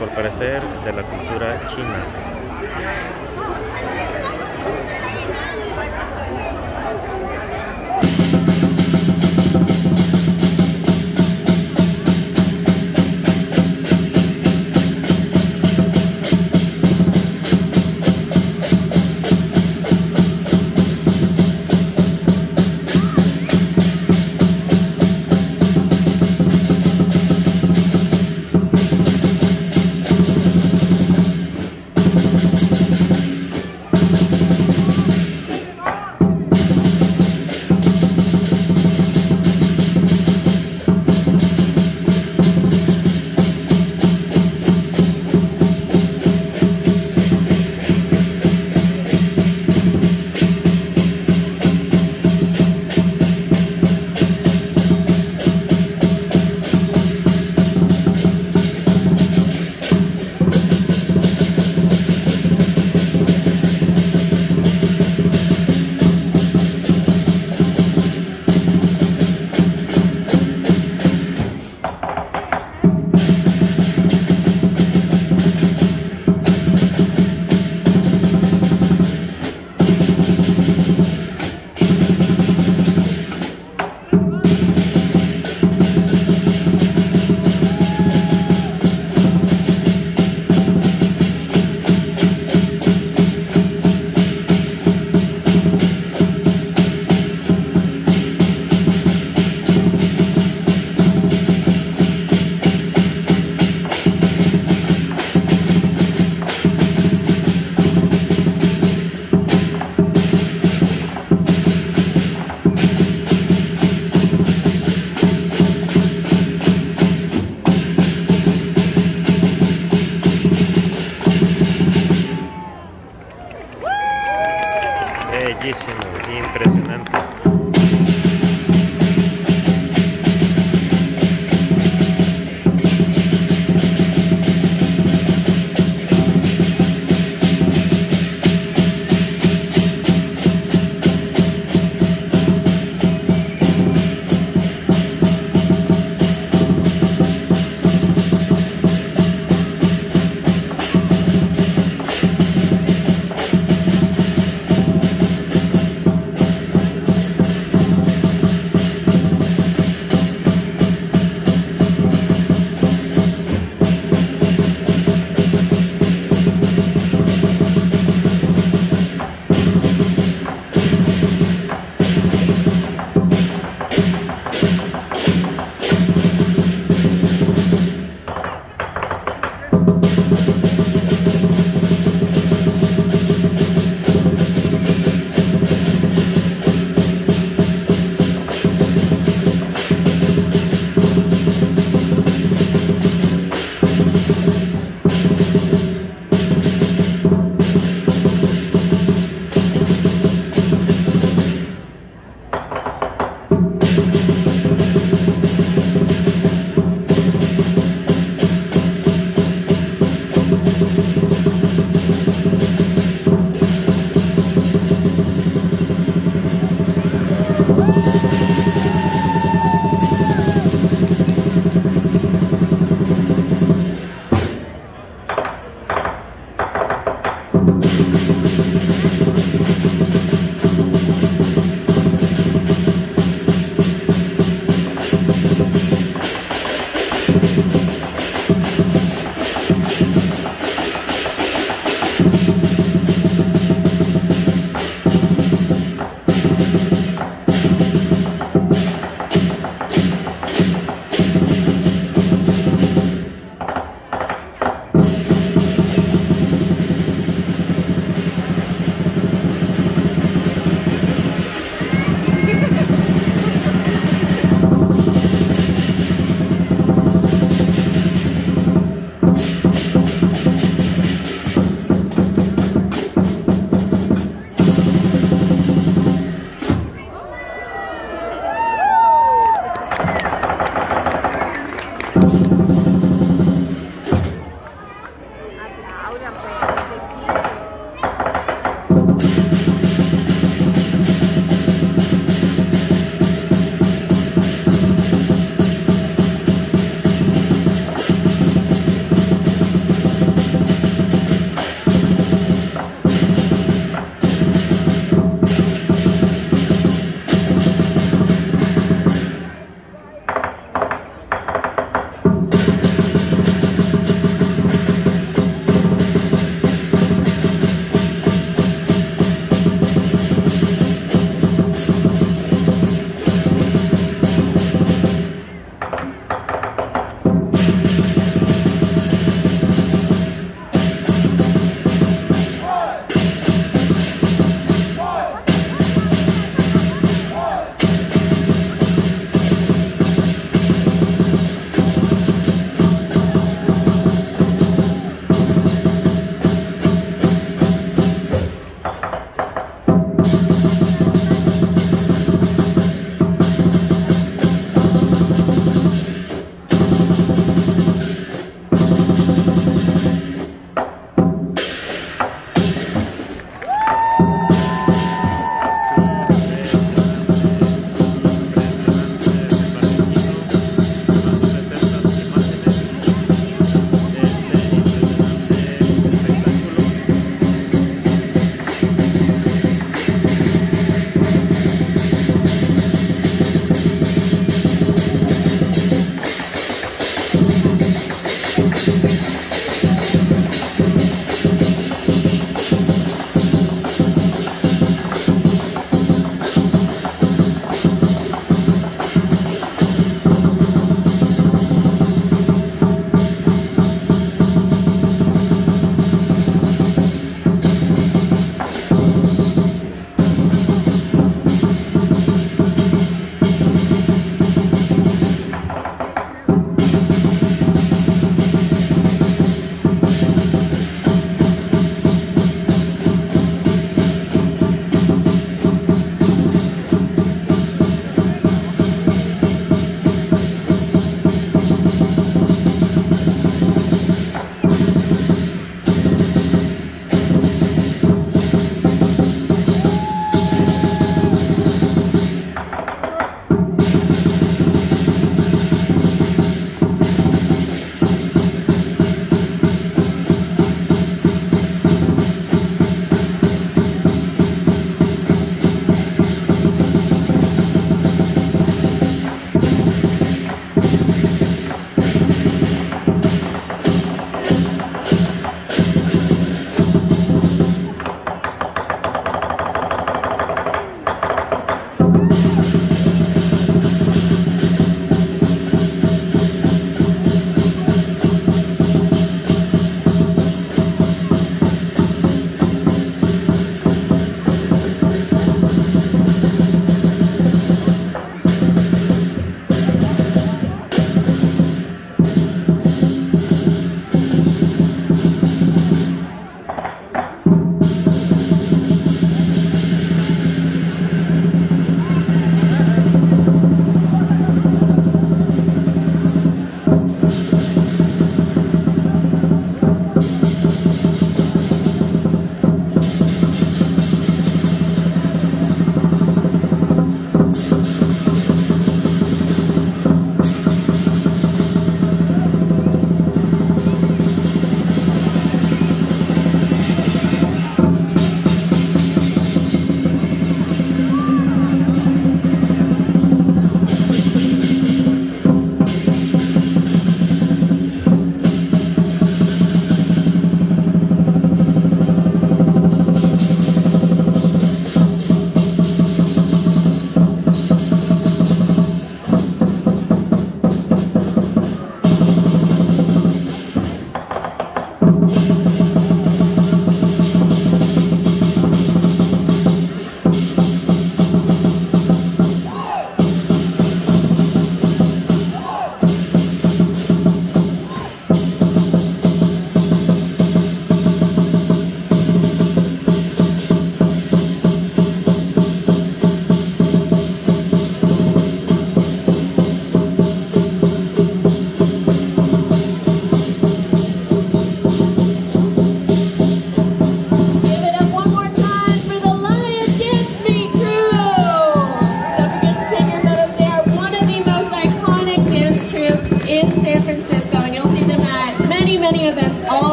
Al parecer de la cultura china. and then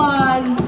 One.